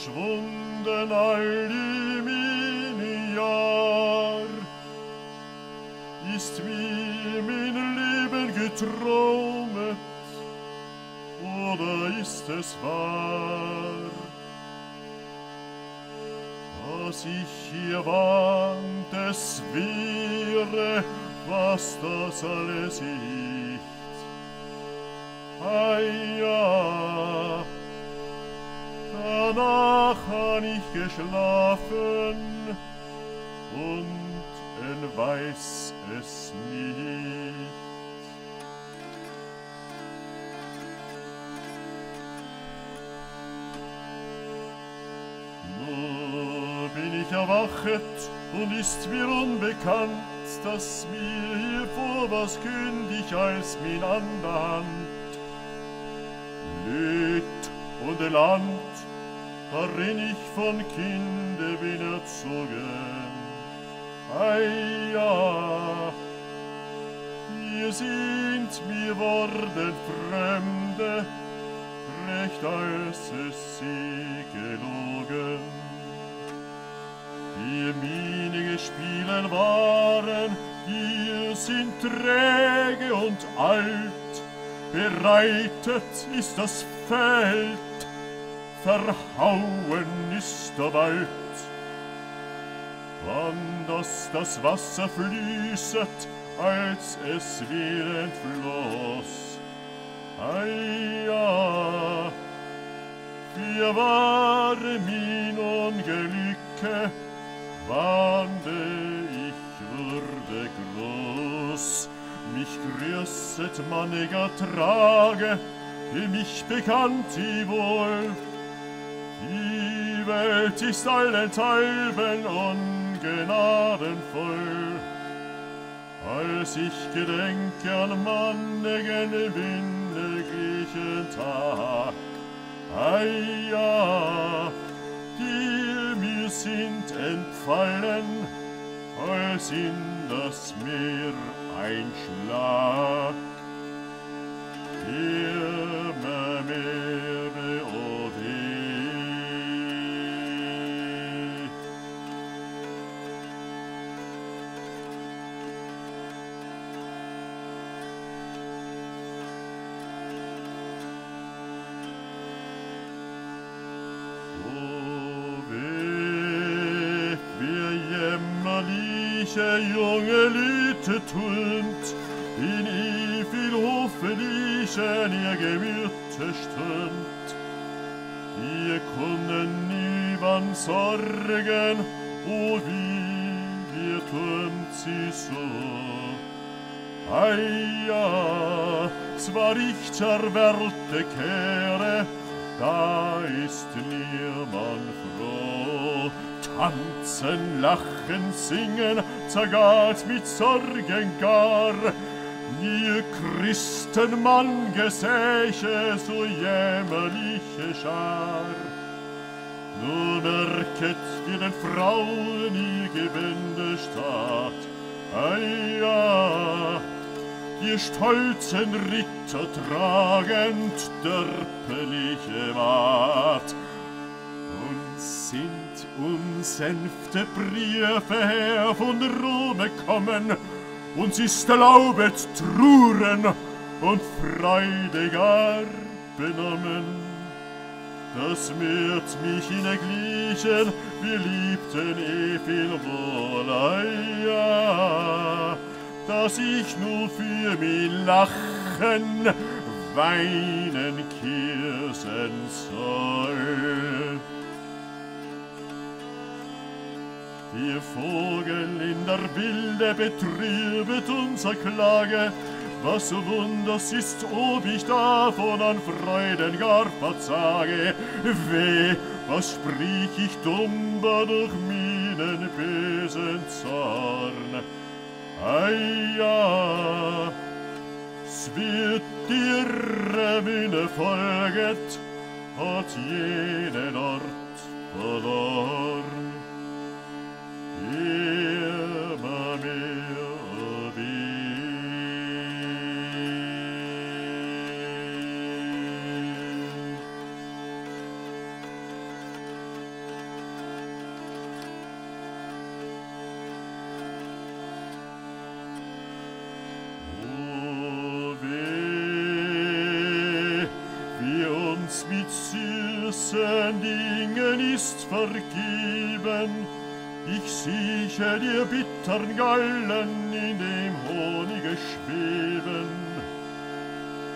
verschwunden all die meine Jahr. Ist mir mein Leben getraumet, oder ist es wahr? Dass ich hier wand, es wäre, was das alles ist. Ei, ja, danach han ich geschlafen und en weiß es nicht. Nur bin ich erwachet und ist mir unbekannt, dass mir hier vor was kündig als min an Hand. Lüt und Land, darin ich von Kinde bin erzogen. Ei, ja, hier sind mir worden Fremde, recht als es sie gelogen. Die minige Spielen waren, hier sind träge und alt, bereitet ist das Feld, Verhauen ist der Wald. Anders das Wasser fließet, als es wieder entfloss. Aia, wir waren min Ungelücke, wande ich würde groß. Mich grüßet manniger Trage, die mich bekannt, die wohl Die Welt ist allenthalben ungnadenvoll. Als ich gedenke an mannigen windiglichen Tag, ei ja, die mir sind entfallen, als in das Meer ein. Hoffentlichen ihr Gemüte stund. Wir können niemand sorgen, o wie wir tunt sie so. Ei, ja, zwar ich zur Welt kehre, da ist niemand froh. Tanzen, lachen, singen, zergat mit Sorgen gar. Nie Christenmann gesäche so jämmerliche Schar. Nur merket, wie den Frauen ihr Gewinde starrt. Ei, ja, die stolzen Ritter tragend dörpeliche Maat. Und sind unsenfte Briefe her von Rome kommen, uns ist erlaubet Truren und Freude gar benommen. Das wird mich in erglichen, wir liebten eh viel wohl, dass ich nur für mich lachen, weinen, kirsen soll. Wir Vogel in der Wilde betrübet unser Klage, was wunders ist, ob ich davon an Freuden gar verzage. Weh, was sprich ich dummer durch meinen bösen Zorn? Ei, ja, s wird dir Mühne folget, hat jenen Ort verloren. Dingen ist vergeben. Ich sieche dir bittern Gallen in dem Honige schweben.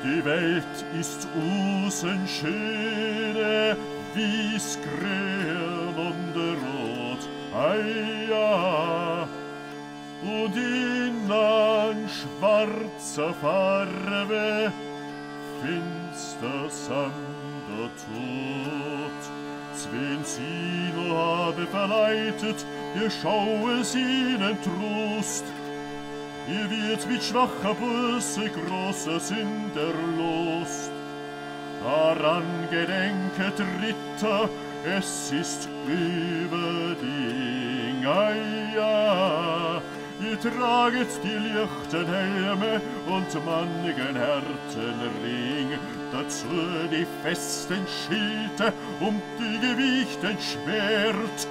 Die Welt ist usen schöne, wie's grün und rot, ei. Und in schwarzer Farbe finster Sand der Tod. Zwen sie habe verleitet, ihr schaue es ihnen Trost. Ihr wird mit schwacher Busse großer Sünd erlost. Daran gedenket Ritter, es ist über traget die lichten Helme und mannigen Härtenring, dazu die festen Schilde und die gewichten Schwert.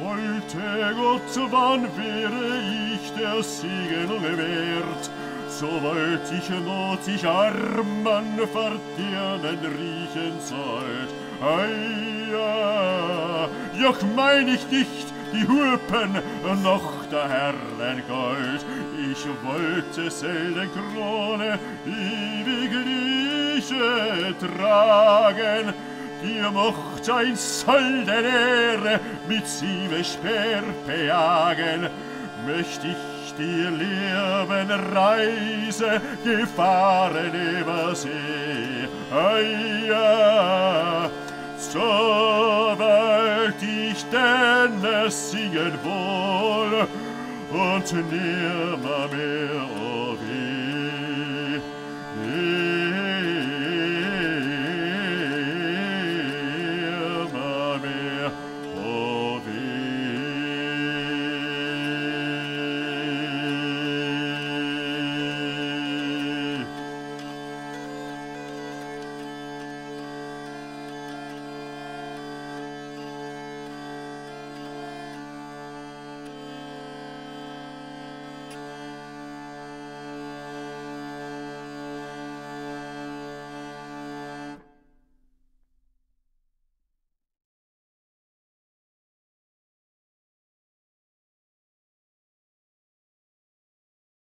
Wollte Gott, wann wäre ich der Siegelung wert, so wollt ich not ich Armen verdirnen riechen sollt. Ei, ja, joch mein ich nicht, die Hupen noch der Herren Gold. Ich wollte selten Krone ewig Liche tragen, Dir mocht ein Sold der Ehre mit sieben Speer bejagen, möcht ich dir Leben Reise gefahren über See. Ei, ja, so ich siget wohl und nimmer mehr wie